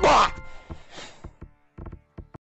Bah!